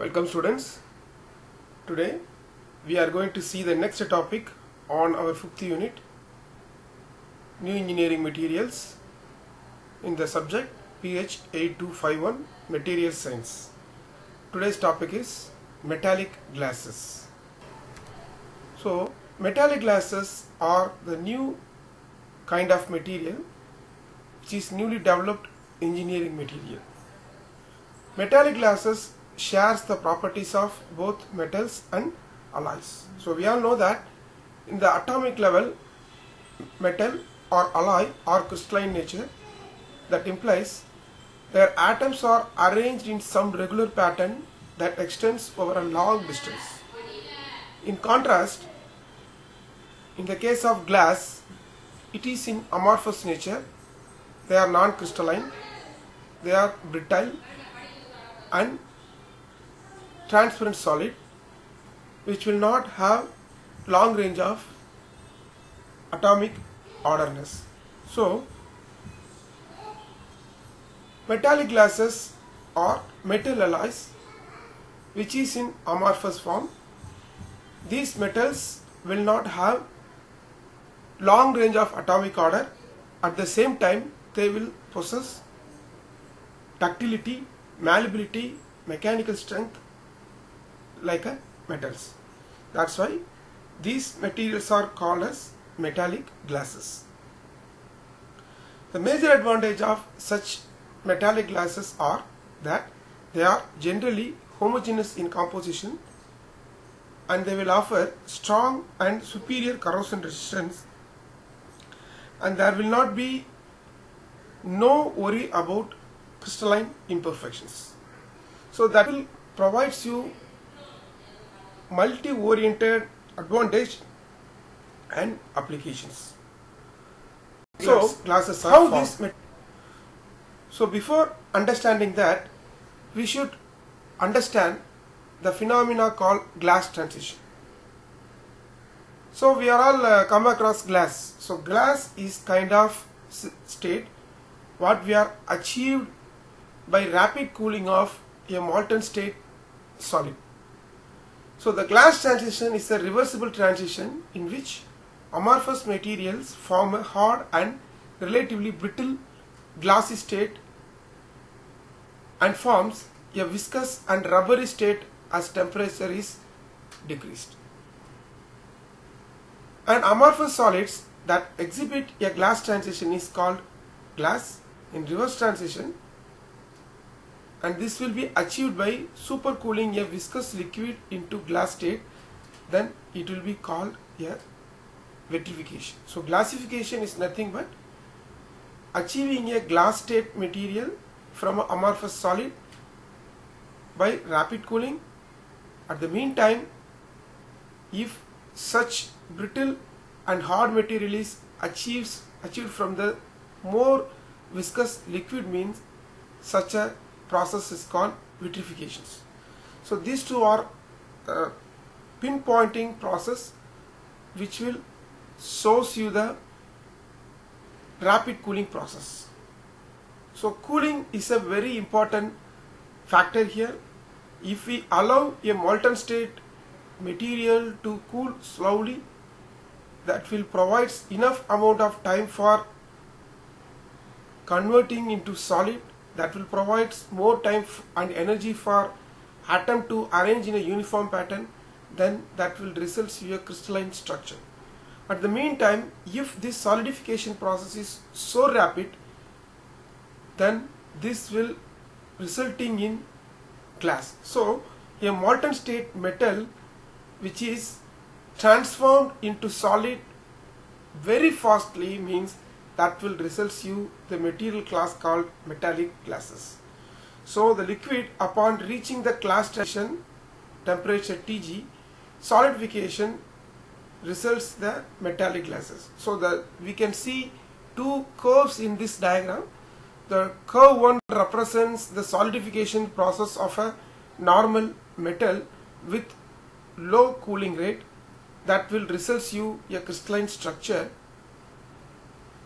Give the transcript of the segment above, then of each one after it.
Welcome students. Today we are going to see the next topic on our fifth unit New Engineering Materials in the subject PH 8251 Material Science. Today's topic is metallic glasses. So metallic glasses are the new kind of material which is newly developed engineering material. Metallic glasses shares the properties of both metals and alloys. So we all know that in the atomic level metal or alloy are crystalline nature that implies their atoms are arranged in some regular pattern that extends over a long distance. In contrast, in the case of glass, it is in amorphous nature. They are non-crystalline, they are brittle and transparent solid which will not have long range of atomic orderness. So, metallic glasses or metal alloys which is in amorphous form. These metals will not have long range of atomic order at the same time they will possess ductility, malleability, mechanical strength like a metals. That's why these materials are called as metallic glasses. The major advantage of such metallic glasses are that they are generally homogeneous in composition and they will offer strong and superior corrosion resistance and there will not be no worry about crystalline imperfections. So that will provides you multi-oriented advantage and applications. So are how formed. this so before understanding that we should understand the phenomena called glass transition. So we are all uh, come across glass. So glass is kind of state what we are achieved by rapid cooling of a molten state solid. So the glass transition is a reversible transition in which amorphous materials form a hard and relatively brittle glassy state and forms a viscous and rubbery state as temperature is decreased. And amorphous solids that exhibit a glass transition is called glass in reverse transition and this will be achieved by supercooling a viscous liquid into glass state then it will be called a vitrification. So glassification is nothing but achieving a glass state material from amorphous solid by rapid cooling. At the meantime, if such brittle and hard material is achieves achieved from the more viscous liquid means such a process is called vitrifications. So these two are uh, pinpointing process which will shows you the rapid cooling process. So cooling is a very important factor here. If we allow a molten state material to cool slowly, that will provide enough amount of time for converting into solid that will provide more time and energy for atom to arrange in a uniform pattern then that will result in a crystalline structure. At the meantime if this solidification process is so rapid then this will resulting in glass. So a molten state metal which is transformed into solid very fastly means that will result you the material class called metallic glasses. So the liquid upon reaching the glass transition temperature Tg solidification results the metallic glasses. So the we can see two curves in this diagram. The curve one represents the solidification process of a normal metal with low cooling rate that will result you a crystalline structure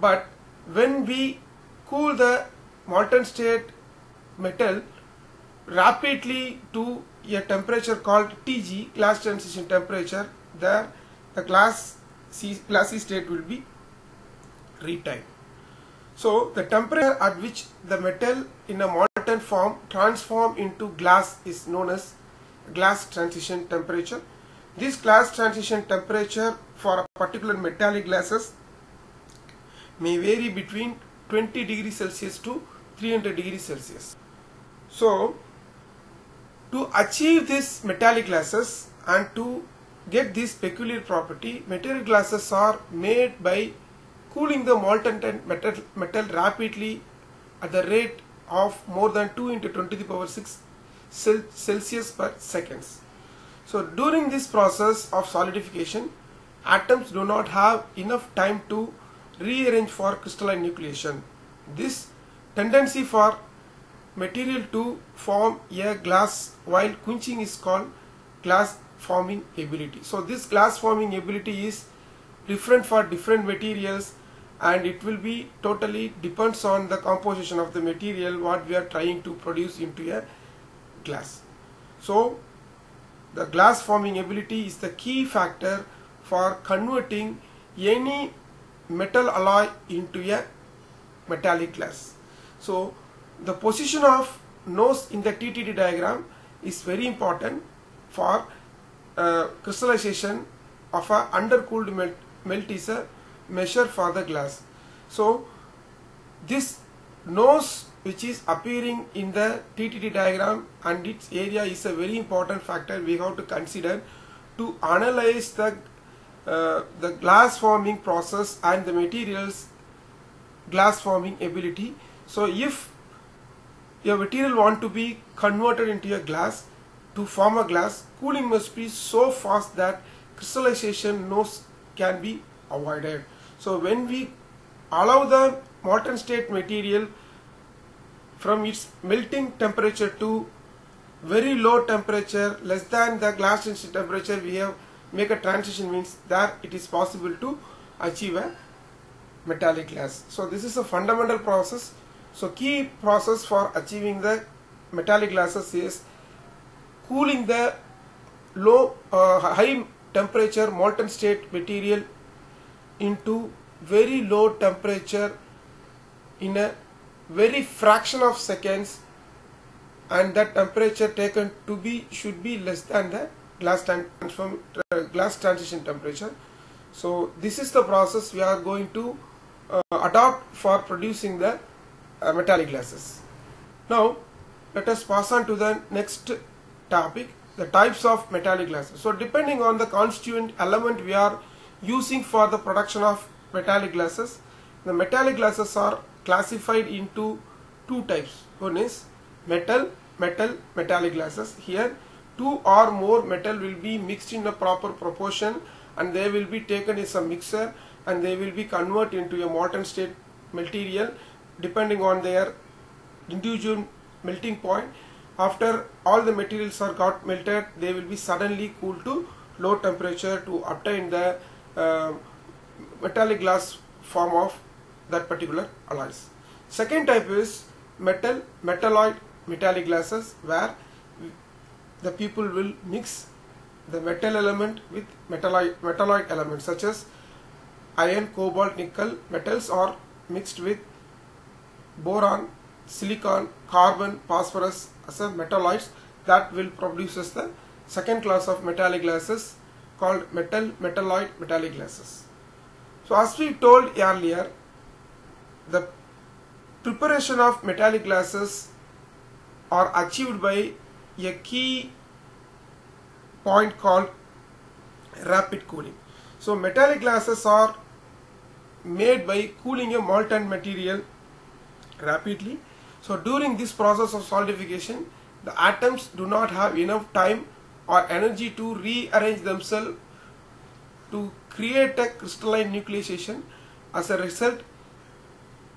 but when we cool the molten state metal rapidly to a temperature called TG, glass transition temperature, there the glass C, glassy state will be retained. So the temperature at which the metal in a molten form transform into glass is known as glass transition temperature. This glass transition temperature for a particular metallic glasses may vary between 20 degrees Celsius to 300 degrees Celsius. So to achieve this metallic glasses and to get this peculiar property, material glasses are made by cooling the molten metal, metal rapidly at the rate of more than 2 into 10 to the power 6 Celsius per seconds. So during this process of solidification, atoms do not have enough time to rearrange for crystalline nucleation. This tendency for material to form a glass while quenching is called glass forming ability. So this glass forming ability is different for different materials and it will be totally depends on the composition of the material what we are trying to produce into a glass. So the glass forming ability is the key factor for converting any metal alloy into a metallic glass. So the position of nose in the TTT diagram is very important for uh, crystallization of a undercooled melt, melt is a measure for the glass. So this nose which is appearing in the TTT diagram and its area is a very important factor we have to consider to analyze the uh, the glass forming process and the materials glass forming ability. So if your material want to be converted into a glass to form a glass cooling must be so fast that crystallization can be avoided so when we allow the molten state material from its melting temperature to very low temperature less than the glass temperature we have make a transition means that it is possible to achieve a metallic glass. So this is a fundamental process. So key process for achieving the metallic glasses is cooling the low uh, high temperature molten state material into very low temperature in a very fraction of seconds and that temperature taken to be should be less than the glass transform uh, glass transition temperature so this is the process we are going to uh, adopt for producing the uh, metallic glasses now let us pass on to the next topic the types of metallic glasses so depending on the constituent element we are using for the production of metallic glasses. The metallic glasses are classified into two types. One is metal, metal, metallic glasses. Here two or more metal will be mixed in a proper proportion and they will be taken as a mixer and they will be converted into a molten state material depending on their individual melting point. After all the materials are got melted, they will be suddenly cooled to low temperature to obtain the uh, metallic glass form of that particular alloys. Second type is metal metalloid metallic glasses where the people will mix the metal element with metalloid, metalloid elements such as iron, cobalt, nickel metals are mixed with boron, silicon, carbon, phosphorus as a metalloids that will produces the second class of metallic glasses called metal metalloid metallic glasses. So as we told earlier, the preparation of metallic glasses are achieved by a key point called rapid cooling. So metallic glasses are made by cooling a molten material rapidly. So during this process of solidification, the atoms do not have enough time or energy to rearrange themselves to create a crystalline nucleation as a result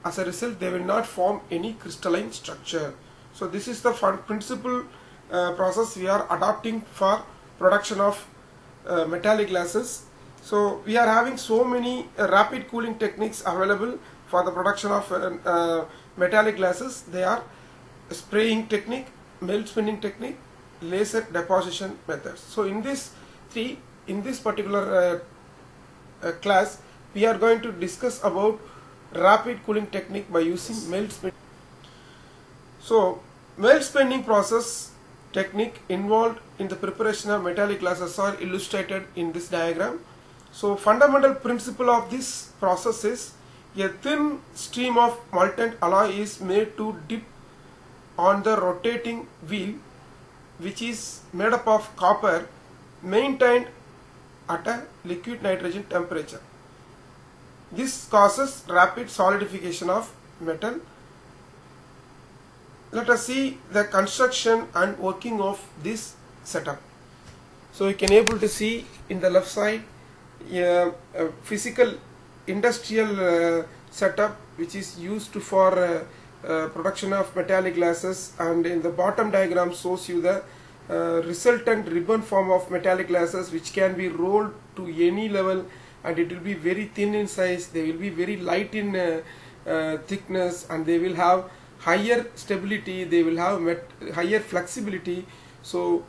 as a result they will not form any crystalline structure so this is the principal uh, process we are adopting for production of uh, metallic glasses so we are having so many uh, rapid cooling techniques available for the production of uh, metallic glasses they are spraying technique melt spinning technique laser deposition methods. So in this three, in this particular class, we are going to discuss about rapid cooling technique by using melt spinning. So melt spinning process technique involved in the preparation of metallic glasses are illustrated in this diagram. So fundamental principle of this process is a thin stream of molten alloy is made to dip on the rotating wheel which is made up of copper maintained at a liquid nitrogen temperature. This causes rapid solidification of metal. Let us see the construction and working of this setup. So you can able to see in the left side a, a physical industrial uh, setup which is used for uh, uh, production of metallic glasses and in the bottom diagram shows you the uh, resultant ribbon form of metallic glasses which can be rolled to any level and it will be very thin in size they will be very light in uh, uh, thickness and they will have higher stability they will have higher flexibility so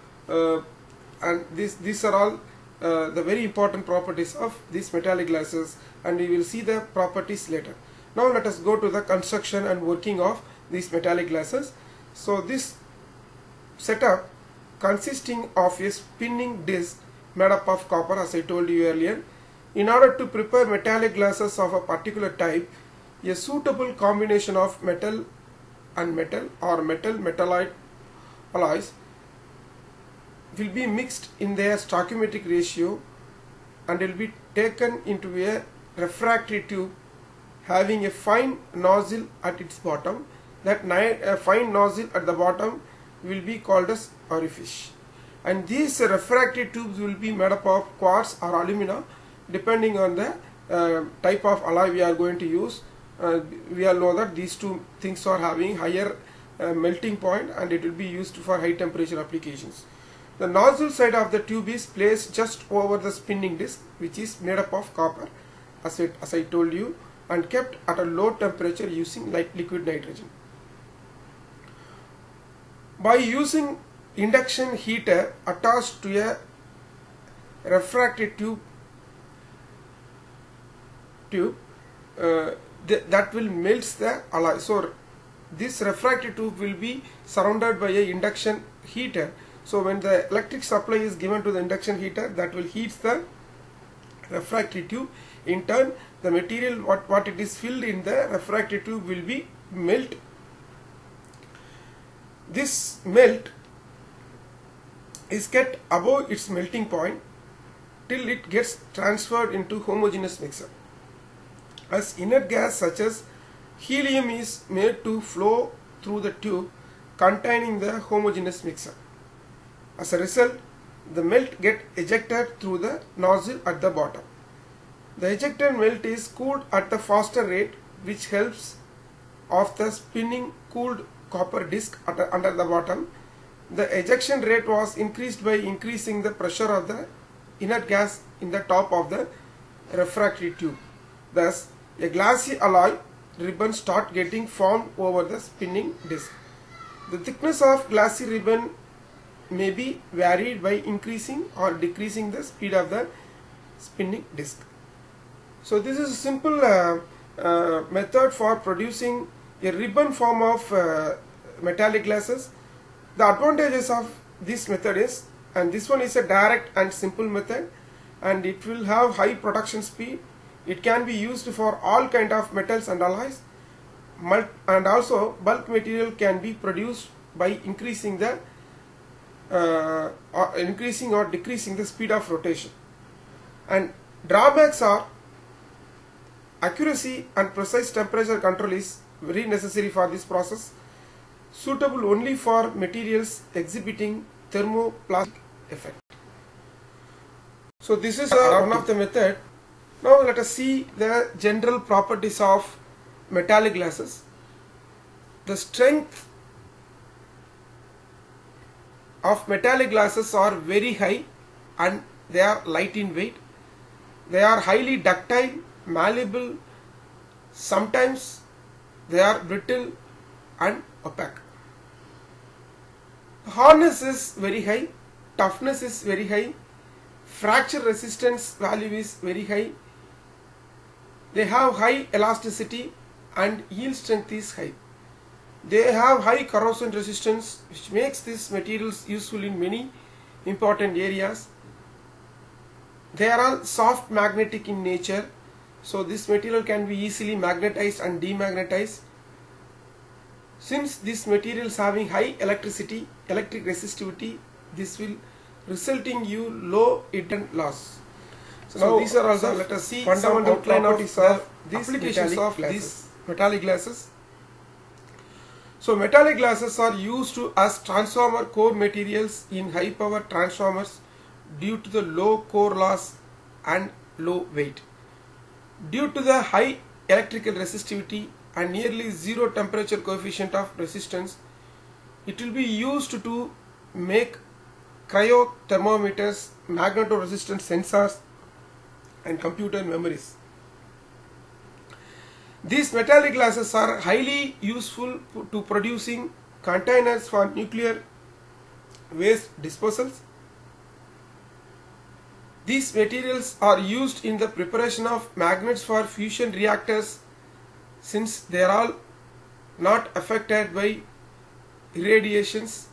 and this these are all uh, the very important properties of these metallic glasses and we will see the properties later. Now let us go to the construction and working of these metallic glasses. So this setup consisting of a spinning disc made up of copper as I told you earlier. In order to prepare metallic glasses of a particular type, a suitable combination of metal and metal or metal metalloid alloys will be mixed in their stoichiometric ratio and will be taken into a refractory tube having a fine nozzle at its bottom. That fine nozzle at the bottom will be called as orifice. And these refractory tubes will be made up of quartz or alumina depending on the uh, type of alloy we are going to use. Uh, we all know that these two things are having higher uh, melting point and it will be used for high temperature applications. The nozzle side of the tube is placed just over the spinning disc which is made up of copper as, it, as I told you and kept at a low temperature using light liquid nitrogen. By using induction heater attached to a refractory tube tube uh, th that will melt the alloy. So this refractory tube will be surrounded by a induction heater so when the electric supply is given to the induction heater that will heat the refractory tube. In turn the material what, what it is filled in the refractory tube will be melt. This melt is kept above its melting point till it gets transferred into homogeneous mixer. As inert gas such as helium is made to flow through the tube containing the homogeneous mixer. As a result, the melt get ejected through the nozzle at the bottom. The ejected melt is cooled at a faster rate which helps of the spinning cooled copper disc the, under the bottom. The ejection rate was increased by increasing the pressure of the inert gas in the top of the refractory tube. Thus, a glassy alloy ribbon start getting formed over the spinning disc. The thickness of glassy ribbon may be varied by increasing or decreasing the speed of the spinning disc. So this is a simple uh, uh, method for producing a ribbon form of uh, metallic glasses. The advantages of this method is and this one is a direct and simple method and it will have high production speed. It can be used for all kind of metals and alloys and also bulk material can be produced by increasing the uh, or increasing or decreasing the speed of rotation. And drawbacks are accuracy and precise temperature control is very necessary for this process, suitable only for materials exhibiting thermoplastic effect. So this is uh, one of the method. Now let us see the general properties of metallic glasses. The strength of metallic glasses are very high and they are light in weight. They are highly ductile, malleable, sometimes they are brittle and opaque. hardness is very high, toughness is very high, fracture resistance value is very high, they have high elasticity and yield strength is high. They have high corrosion resistance which makes these materials useful in many important areas. They are all soft magnetic in nature so this material can be easily magnetized and demagnetized. Since this material is having high electricity, electric resistivity, this will resulting you low hidden loss. So now these are also let us see fundamental properties of these applications of glasses. these metallic glasses. So metallic glasses are used to as transformer core materials in high power transformers due to the low core loss and low weight. Due to the high electrical resistivity and nearly zero temperature coefficient of resistance, it will be used to make cryothermometers, magnetoresistance sensors and computer memories. These metallic glasses are highly useful to producing containers for nuclear waste disposals. These materials are used in the preparation of magnets for fusion reactors since they are all not affected by irradiations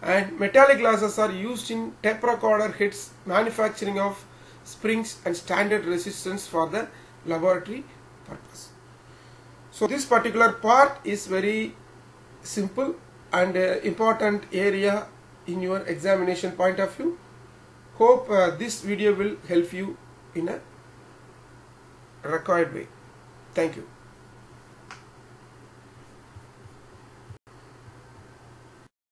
and metallic glasses are used in tape recorder heads manufacturing of springs and standard resistance for the laboratory purpose. So this particular part is very simple and uh, important area in your examination point of view. Hope uh, this video will help you in a required way. Thank you.